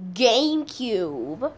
GameCube.